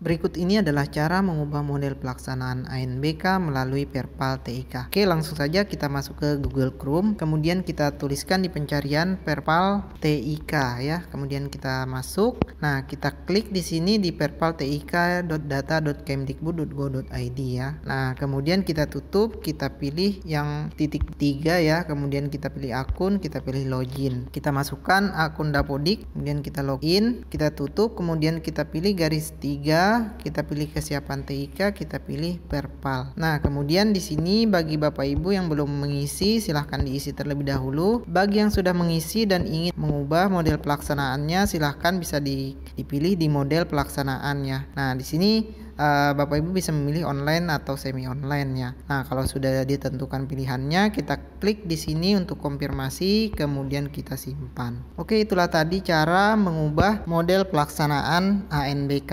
Berikut ini adalah cara mengubah model pelaksanaan ANBK melalui Perpal TIK. Oke, langsung saja kita masuk ke Google Chrome, kemudian kita tuliskan di pencarian Perpal TIK ya. Kemudian kita masuk. Nah, kita klik di sini di perpaltik.data.kemdikbud.go.id ya. Nah, kemudian kita tutup, kita pilih yang titik tiga ya. Kemudian kita pilih akun, kita pilih login. Kita masukkan akun Dapodik, kemudian kita login, kita tutup, kemudian kita pilih garis tiga kita pilih kesiapan TIK, kita pilih perpal. Nah, kemudian di sini bagi Bapak Ibu yang belum mengisi silahkan diisi terlebih dahulu. Bagi yang sudah mengisi dan ingin mengubah model pelaksanaannya silahkan bisa dipilih di model pelaksanaannya. Nah, di sini uh, Bapak Ibu bisa memilih online atau semi online ya. Nah, kalau sudah ditentukan pilihannya, kita klik di sini untuk konfirmasi, kemudian kita simpan. Oke, itulah tadi cara mengubah model pelaksanaan ANBK.